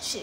是